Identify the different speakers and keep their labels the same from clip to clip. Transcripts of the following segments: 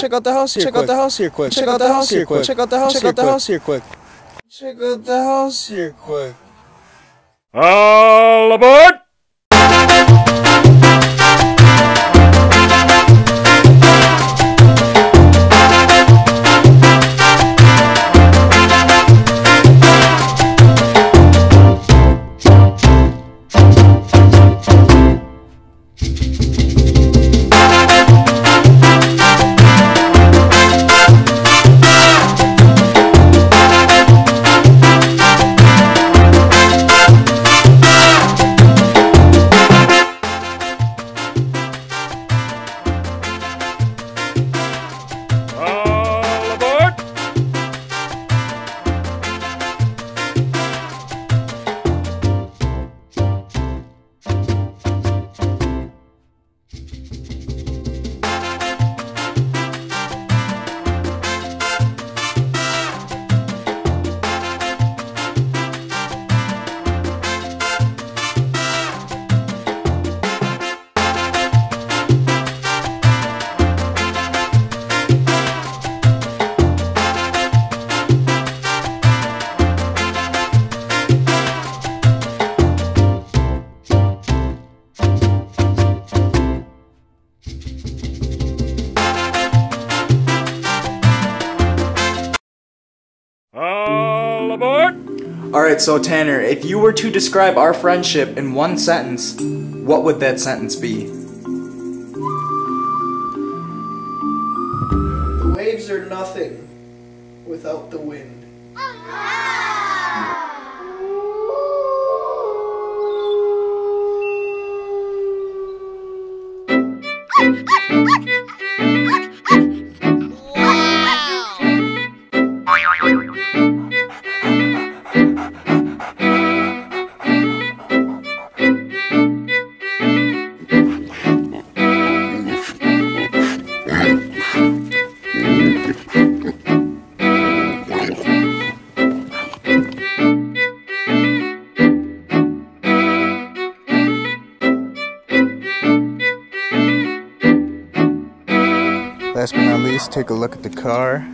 Speaker 1: Check out the house here. Check out the house here quick. Check out the house here quick. Check out the house. Check out the house here quick. Check out the house here quick.
Speaker 2: All aboard!
Speaker 3: Alright, so Tanner, if you were to describe our friendship in one sentence, what would that sentence be?
Speaker 4: The waves are nothing without the wind.
Speaker 1: Last but not least, take a look at the car.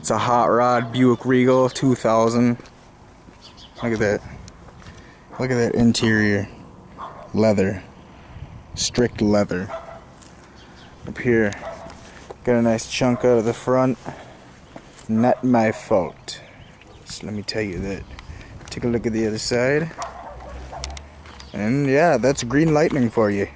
Speaker 1: It's a hot rod Buick Regal 2000. Look at that. Look at that interior. Leather. Strict leather. Up here, got a nice chunk out of the front. Not my fault. So let me tell you that. Take a look at the other side. And yeah, that's green lightning for you.